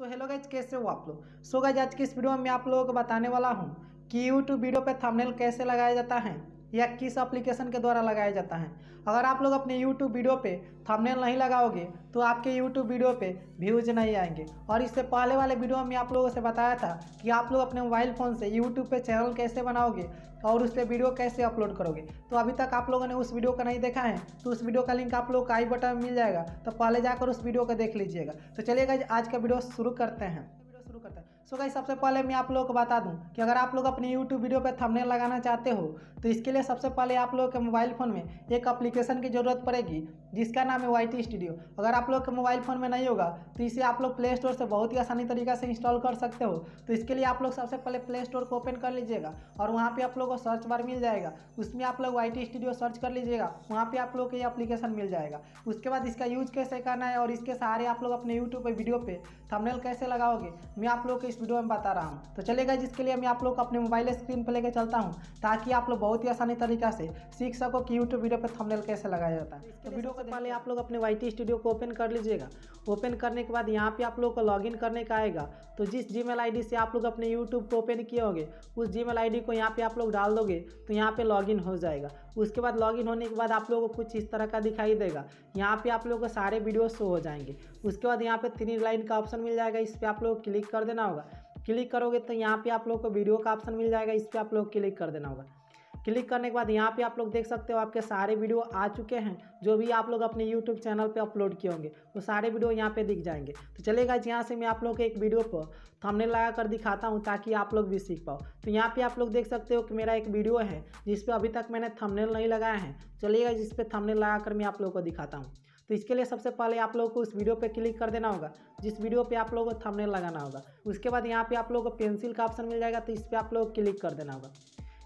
So hello guys कैसे हो आप लोग? सो गाइज़ आज की इस वीडियो में मैं आप लोगों को बताने वाला हूँ कि यूट्यूब वीडियो पे थंबनेल कैसे लगाया जाता है। या किस एप्लीकेशन के द्वारा लगाया जाता है। अगर आप लोग अपने यूट्यूब वीडियो पे थंबनेल नहीं लगाओगे तो आपके यूट्यूब वीडियो पे व्यूज़ नहीं आएँगे। और इससे पहले वाले वीडियो में आप लोगों से बताया था कि आप लोग अपने मोबाइल फ़ोन से यूट्यूब पे चैनल कैसे बनाओगे और उस पर वीडियो कैसे अपलोड करोगे। तो अभी तक आप लोगों ने उस वीडियो का नहीं देखा है तो उस वीडियो का लिंक आप लोग का आई बटन में मिल जाएगा। तो पहले जाकर उस वीडियो को देख लीजिएगा। तो चलिएगा आज का वीडियो शुरू करते हैं वीडियो शुरू करते हैं। सो गाइस सबसे पहले मैं आप लोगों को बता दूँ कि अगर आप लोग अपने यूट्यूब वीडियो पर थंबनेल लगाना चाहते हो तो इसके लिए सबसे पहले आप लोगों के मोबाइल फ़ोन में एक एप्लीकेशन की ज़रूरत पड़ेगी, जिसका नाम है वाईटी स्टूडियो अगर आप लोग के मोबाइल फ़ोन में नहीं होगा तो इसे आप लोग प्ले स्टोर से बहुत ही आसानी तरीका से इंस्टॉल कर सकते हो। तो इसके लिए आप लोग सबसे पहले प्ले स्टोर को ओपन कर लीजिएगा और वहाँ पर आप लोग को सर्च बार मिल जाएगा। उसमें आप लोग वाई स्टूडियो सर्च कर लीजिएगा, वहाँ पर आप लोग को ये अप्लीकेशन मिल जाएगा। उसके बाद इसका यूज़ कैसे करना है और इसके सहारे आप लोग अपने यूट्यूब पर वीडियो पे थंबनेल कैसे लगाओगे, मैं आप लोग इस वीडियो में बता रहा हूँ। तो चलेगा जिसके लिए मैं आप लोग को अपने मोबाइल स्क्रीन पर लेकर चलता हूँ ताकि आप लोग बहुत ही आसानी तरीका से सीख सको कि यूट्यूब वीडियो पर थंबनेल कैसे लगाया जाता है। तो वीडियो को पहले आप लोग अपने YT स्टूडियो को ओपन कर लीजिएगा। ओपन करने के बाद यहाँ पे आप लोग को लॉगिन करने का आएगा। तो जिस जी मेल से आप लोग अपने यूट्यूब को ओपन किए होंगे उस जी मेल को यहाँ पे आप लोग डाल दोगे तो यहाँ पे लॉगिन हो जाएगा। उसके बाद लॉगिन होने के बाद आप लोगों को कुछ इस तरह का दिखाई देगा। यहाँ पे आप लोगों को सारे वीडियो शो हो जाएँगे। उसके बाद यहाँ पे थ्री लाइन का ऑप्शन मिल जाएगा। इस पर आप लोग क्लिक कर देना होगा। क्लिक करोगे तो यहाँ पे आप लोग को वीडियो का ऑप्शन मिल जाएगा, इस पर आप लोग क्लिक कर देना होगा। क्लिक करने के बाद यहाँ पे आप लोग देख सकते हो आपके सारे वीडियो आ चुके हैं, जो भी आप लोग अपने यूट्यूब चैनल पे अपलोड किए होंगे, वो सारे वीडियो यहाँ पे दिख जाएँगे। तो चलेगा यहाँ से मैं आप लोग एक वीडियो पर थंबनेल लगा कर दिखाता हूँ, ताकि आप लोग भी सीख पाओ। तो यहाँ पे आप लोग देख सकते हो कि मेरा एक वीडियो है, जिस पर अभी तक मैंने थमनेल नहीं लगाया है। चलेगा जिस पर थंबनेल लगा कर मैं आप लोग को दिखाता हूँ। तो इसके लिए सबसे पहले आप लोगों को उस वीडियो पे क्लिक कर देना होगा, जिस वीडियो पे आप लोगों को थंबनेल लगाना होगा। उसके बाद यहाँ पे आप लोगों को पेंसिल का ऑप्शन मिल जाएगा तो इस पर आप लोग क्लिक कर देना होगा।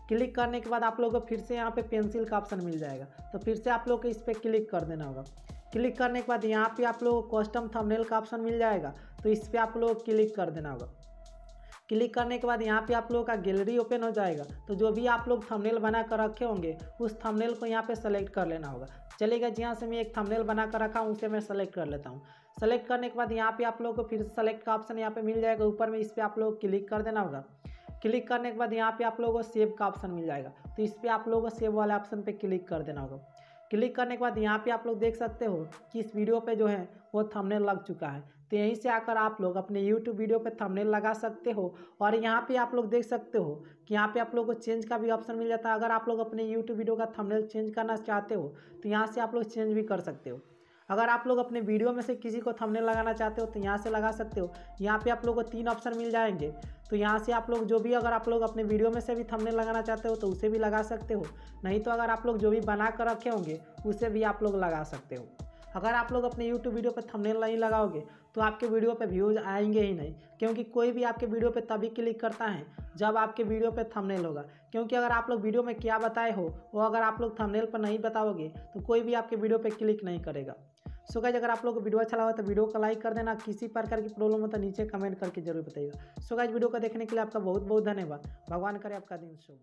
क्लिक करने के बाद आप लोगों को फिर से यहाँ पे पेंसिल का ऑप्शन मिल जाएगा तो फिर से आप लोग को इस पर क्लिक कर देना होगा। क्लिक करने के बाद यहाँ पे आप लोगों को कस्टम थंबनेल का ऑप्शन मिल जाएगा तो इस पर आप लोग क्लिक कर देना होगा। क्लिक करने के बाद यहाँ पे आप लोगों का गैलरी ओपन हो जाएगा। तो जो भी आप लोग थंबनेल बना कर रखे होंगे, उस थंबनेल को यहाँ पे सेलेक्ट कर लेना होगा। चलेगा जहाँ से मैं एक थंबनेल बना कर रखा हूँ, उसे मैं सेलेक्ट कर लेता हूँ। सेलेक्ट करने के बाद यहाँ पे आप लोगों को फिर सेलेक्ट का ऑप्शन यहाँ पे मिल जाएगा। ऊपर में इस पर आप लोग क्लिक कर देना होगा। क्लिक करने के बाद यहाँ पे आप लोगों को सेव का ऑप्शन मिल जाएगा। तो इस पर आप लोगों को सेव वाले ऑप्शन पे क्लिक कर देना होगा। क्लिक करने के बाद यहाँ पे आप लोग देख सकते हो कि इस वीडियो पे जो है वो थंबनेल लग चुका है। तो यहीं से आकर आप लोग अपने यूट्यूब वीडियो पे थंबनेल लगा सकते हो और यहाँ पे आप लोग देख सकते हो कि यहाँ पे आप लोग को चेंज का भी ऑप्शन मिल जाता है। अगर आप लोग अपने यूट्यूब वीडियो का थंबनेल चेंज करना चाहते हो तो यहाँ से आप लोग चेंज भी कर सकते हो। अगर आप लोग अपने वीडियो में से किसी को थंबनेल लगाना चाहते हो तो यहाँ से लगा सकते हो। यहाँ पे आप लोग को तीन ऑप्शन मिल जाएँगे। तो यहाँ से आप लोग जो भी अगर आप लोग अपने वीडियो में से भी थंबनेल लगाना चाहते हो तो उसे भी लगा सकते हो। नहीं तो अगर आप लोग जो भी बना कर रखे होंगे, उसे भी आप लोग लगा सकते हो। अगर आप लोग अपने यूट्यूब वीडियो पर थंबनेल नहीं लगाओगे तो आपके वीडियो पर व्यूज़ आएँगे ही नहीं। क्योंकि कोई भी आपके वीडियो पर तभी क्लिक करता है, जब आपके वीडियो पर थंबनेल होगा। क्योंकि अगर आप लोग वीडियो में क्या बताए हो, वो अगर आप लोग थंबनेल पर नहीं बताओगे तो कोई भी आपके वीडियो पर क्लिक नहीं करेगा। सो गाइज़ अगर आप लोग को वीडियो अच्छा लगा तो वीडियो को लाइक कर देना, किसी प्रकार की प्रॉब्लम हो तो नीचे कमेंट करके ज़रूर बताइएगा। सो गाइज़ वीडियो को देखने के लिए आपका बहुत बहुत धन्यवाद। भगवान करे आपका दिन शुभ